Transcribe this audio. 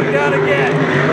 worked out again.